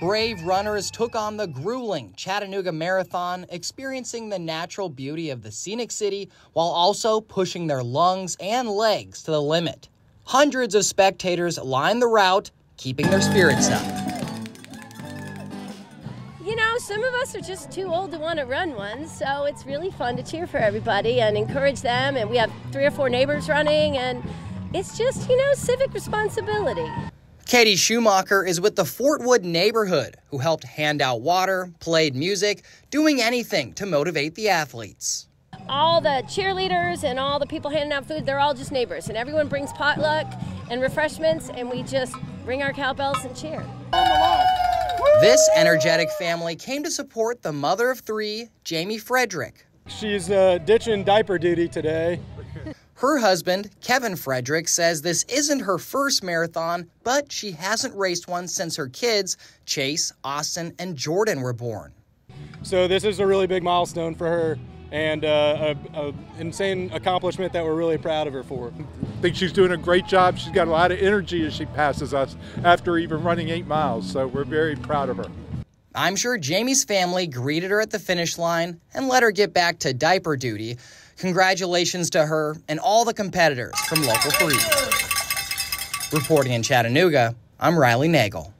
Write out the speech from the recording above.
Brave runners took on the grueling Chattanooga Marathon, experiencing the natural beauty of the scenic city while also pushing their lungs and legs to the limit. Hundreds of spectators lined the route, keeping their spirits up. You know, some of us are just too old to want to run one, so it's really fun to cheer for everybody and encourage them. And we have three or four neighbors running, and it's just, you know, civic responsibility. Katie Schumacher is with the Fort Wood neighborhood, who helped hand out water, played music, doing anything to motivate the athletes. All the cheerleaders and all the people handing out food, they're all just neighbors, and everyone brings potluck and refreshments, and we just ring our cowbells and cheer. This energetic family came to support the mother of three, Jamie Frederick. She's uh, ditching diaper duty today. Her husband, Kevin Frederick, says this isn't her first marathon, but she hasn't raced one since her kids, Chase, Austin, and Jordan, were born. So this is a really big milestone for her and uh, an insane accomplishment that we're really proud of her for. I think she's doing a great job. She's got a lot of energy as she passes us after even running eight miles, so we're very proud of her. I'm sure Jamie's family greeted her at the finish line and let her get back to diaper duty. Congratulations to her and all the competitors from Local 3. Reporting in Chattanooga, I'm Riley Nagel.